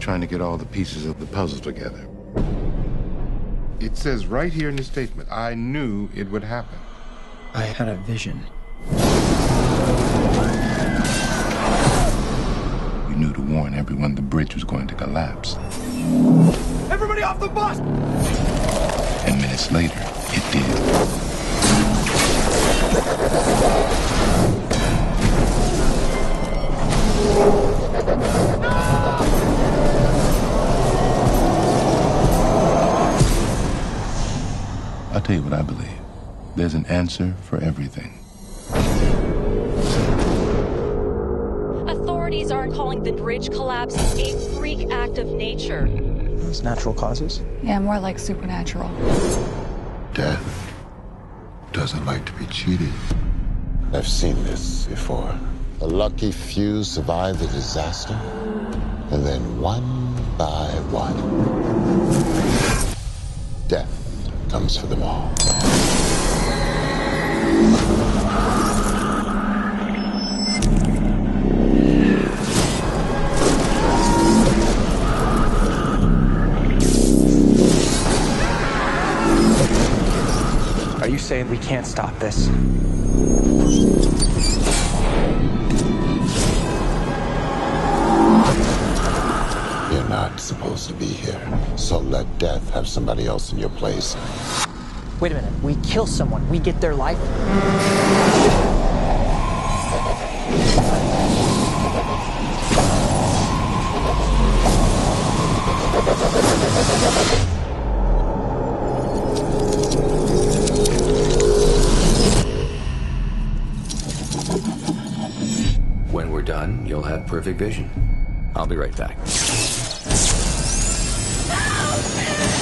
trying to get all the pieces of the puzzle together. It says right here in the statement, I knew it would happen. I had a vision. We knew to warn everyone the bridge was going to collapse. Everybody off the bus! And minutes later, it did. I'll tell you what I believe. There's an answer for everything. Authorities aren't calling the bridge collapse a freak act of nature. It's natural causes. Yeah, more like supernatural. Death doesn't like to be cheated. I've seen this before. A lucky few survive the disaster, and then one by one, comes for them all. Are you saying we can't stop this? Not supposed to be here, so let death have somebody else in your place. Wait a minute. We kill someone. We get their life. When we're done, you'll have perfect vision. I'll be right back. Help me!